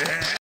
Yeah.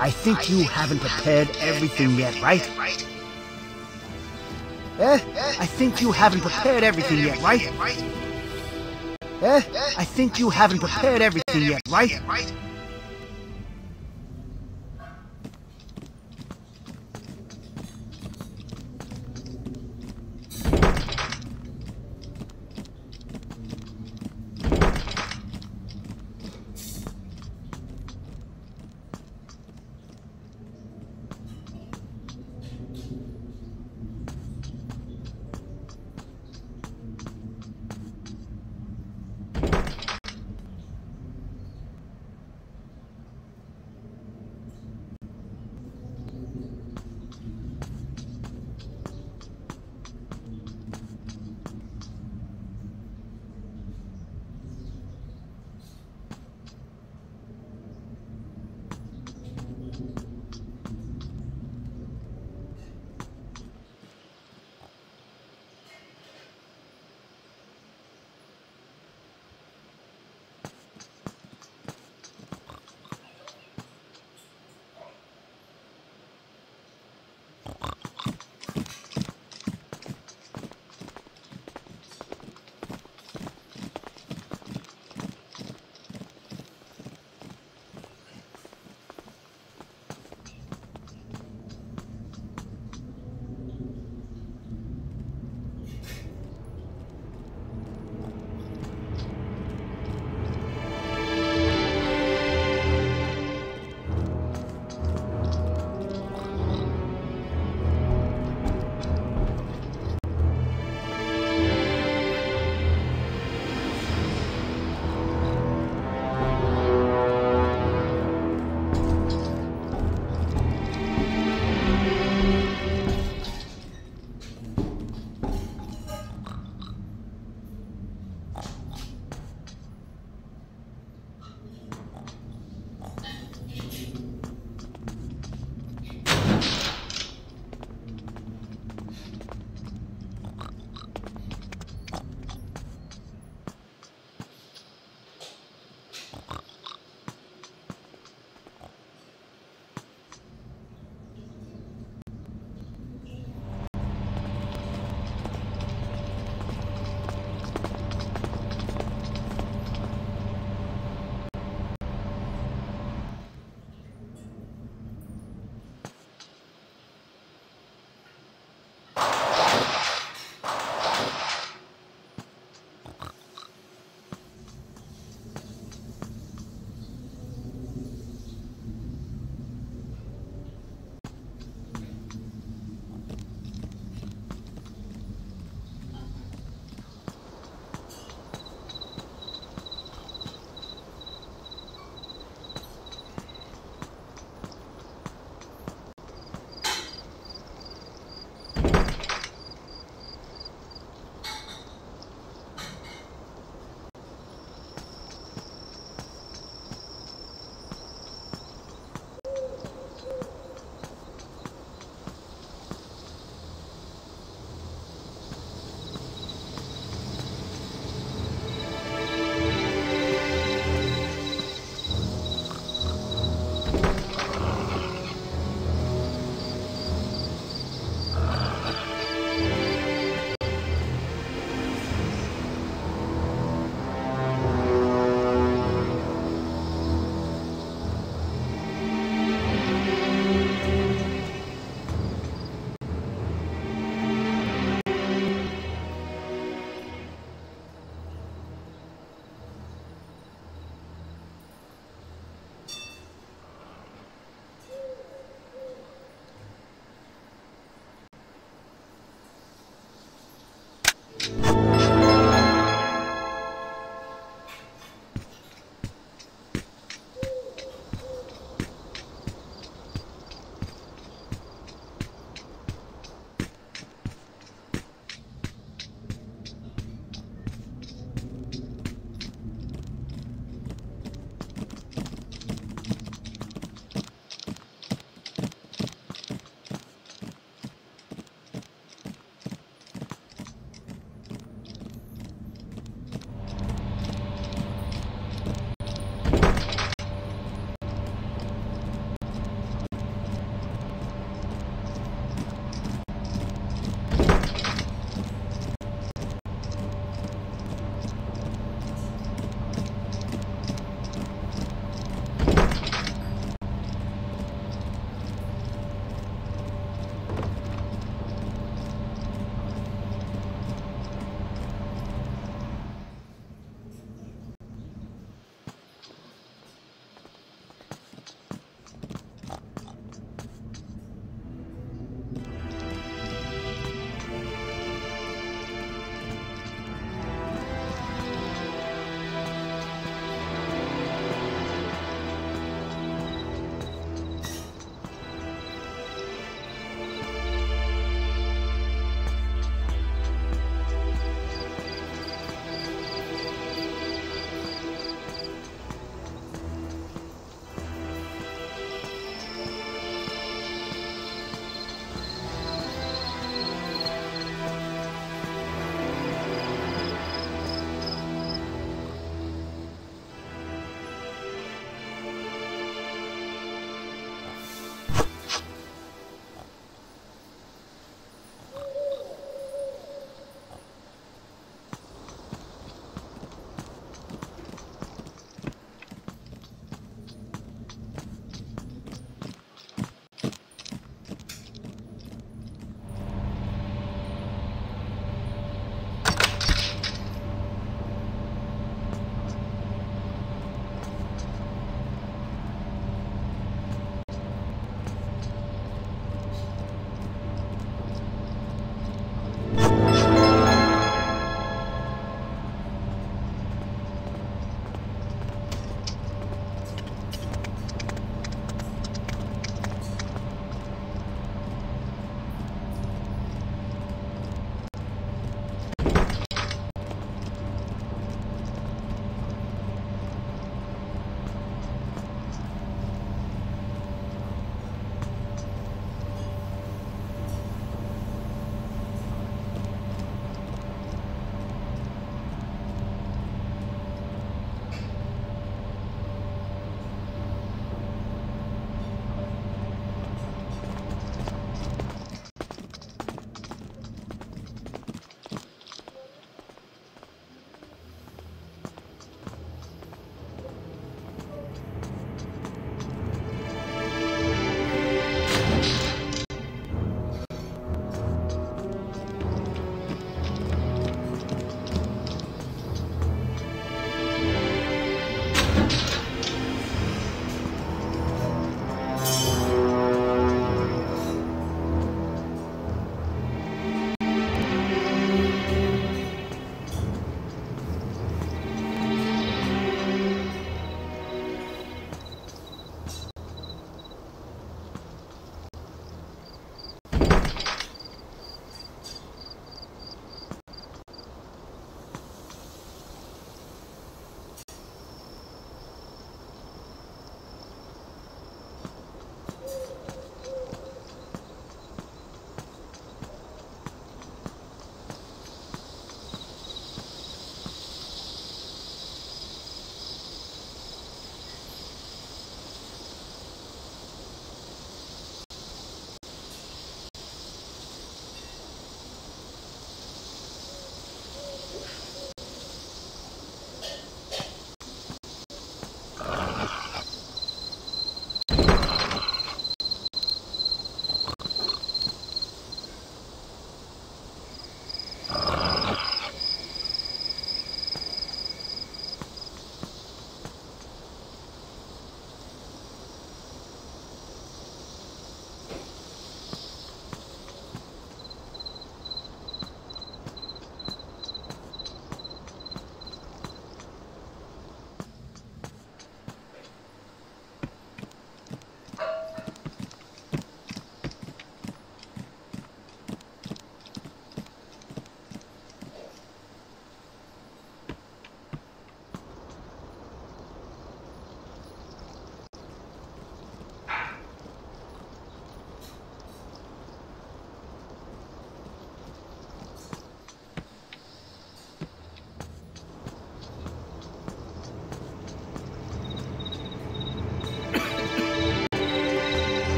I think you haven't prepared everything yet, right? Eh? I think you haven't prepared everything yet, right? Eh? I think you haven't prepared everything yet, right?